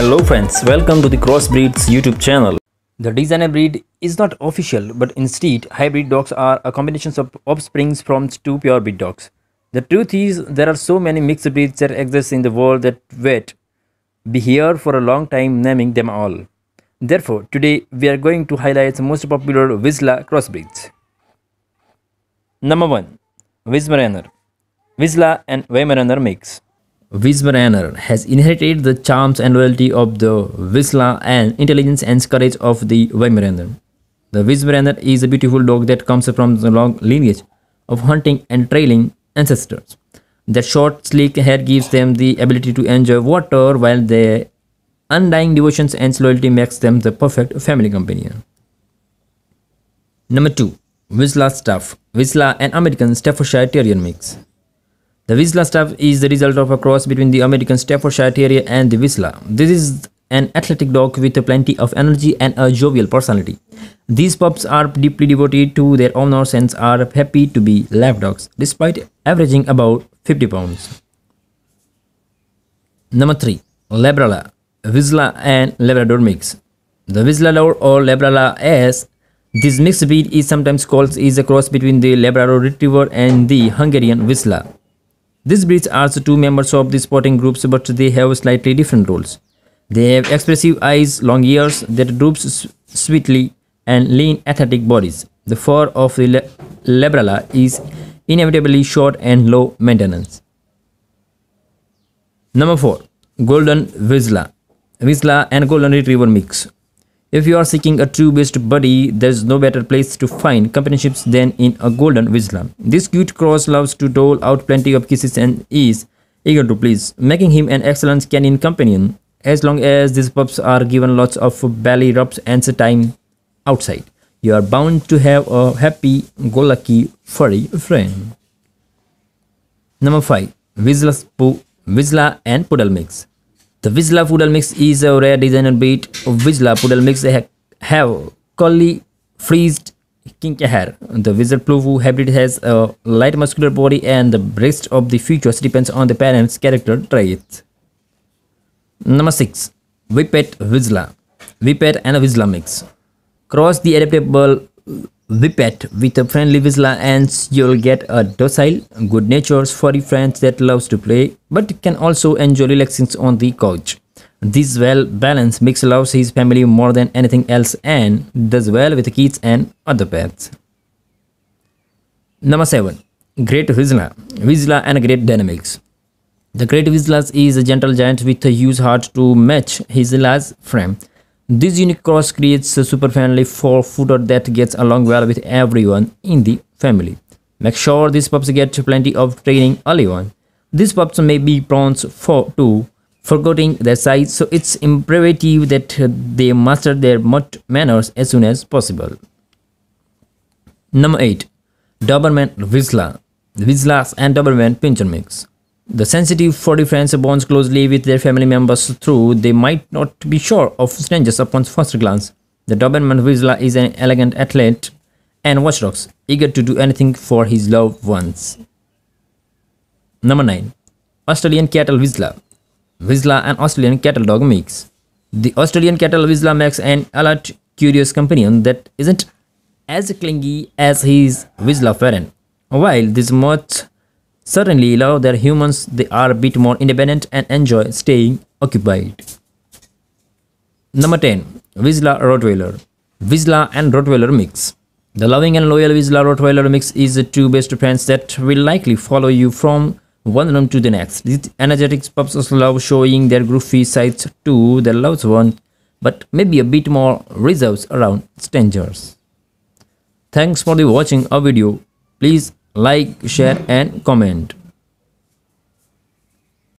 Hello friends, welcome to the Crossbreeds YouTube channel. The designer breed is not official, but instead, hybrid dogs are a combination of offsprings from two purebred dogs. The truth is, there are so many mixed breeds that exist in the world that wait be here for a long time naming them all. Therefore, today we are going to highlight the most popular Vizsla crossbreeds. Number 1. Vizmaraner Vizsla and Weimaraner mix. Vizmaraner has inherited the charms and loyalty of the Vizsla and intelligence and courage of the Weimaraner. The Weimaraner is a beautiful dog that comes from the long lineage of hunting and trailing ancestors. Their short, sleek hair gives them the ability to enjoy water while their undying devotion and loyalty makes them the perfect family companion. Number 2. Vizsla Staff Vizsla and American Staffordshire Terrier mix. The Vizsla Staff is the result of a cross between the American Staffordshire Terrier and the Vizsla. This is an athletic dog with plenty of energy and a jovial personality. These pups are deeply devoted to their owners and are happy to be lap dogs, despite averaging about 50 pounds. Number 3. Labrala, Vizsla and Labrador mix. The Vizsla or Labrala as this mixed breed is sometimes called is a cross between the Labrador Retriever and the Hungarian Vizsla. These breeds are the two members of the sporting groups but they have slightly different roles. They have expressive eyes, long ears that droops sweetly and lean athletic bodies. The fur of the Labrala is inevitably short and low maintenance. Number 4. Golden Vizsla Vizsla and Golden Retriever mix. If you are seeking a true best buddy, there's no better place to find companionships than in a Golden Vizsla. This cute cross loves to dole out plenty of kisses and is eager to please, making him an excellent canine companion as long as these pups are given lots of belly rubs and time outside. You are bound to have a happy, go lucky, furry friend. Number 5. Vizsla, Vizsla and Poodle Mix the Vizsla Poodle Mix is a rare designer breed of Vizsla Poodle Mix they have curly, freezed kinky hair. The Vizslapoo hybrid has a light muscular body and the rest of the features depends on the parent's character traits. Number 6. Whippet Vizsla Whippet and Vizsla mix. Cross the adaptable Whippet with a friendly Vizsla and you'll get a docile, good-natured, furry friend that loves to play but can also enjoy relaxing on the couch. This well-balanced mix loves his family more than anything else and does well with kids and other pets. Number 7. Great Vizsla Vizsla and Great Dane mix The Great Vizsla is a gentle giant with a huge heart to match his large frame. This unique cross creates a super family for footer that gets along well with everyone in the family. Make sure these pups get plenty of training early on. These pups may be prone for, to forgetting their size, so it's imperative that they master their mutt manners as soon as possible. Number 8. Doberman Vizsla Vizslas and Doberman Pinscher Mix the sensitive furry friends bonds closely with their family members through they might not be sure of strangers upon first glance. The Doberman Vizsla is an elegant athlete and watchdogs, eager to do anything for his loved ones. Number 9. Australian Cattle Vizsla Vizsla and Australian Cattle Dog Mix The Australian Cattle Vizsla makes an alert, curious companion that isn't as clingy as his Vizsla parent. While this much certainly allow their humans they are a bit more independent and enjoy staying occupied. Number 10. Vizsla Rottweiler Vizsla and Rottweiler mix. The loving and loyal Vizsla Rottweiler mix is the two best friends that will likely follow you from one room to the next. These energetic pups also love showing their groovy sides to their loved one, but maybe a bit more reserves around strangers. Thanks for the watching our video. Please like, share and comment.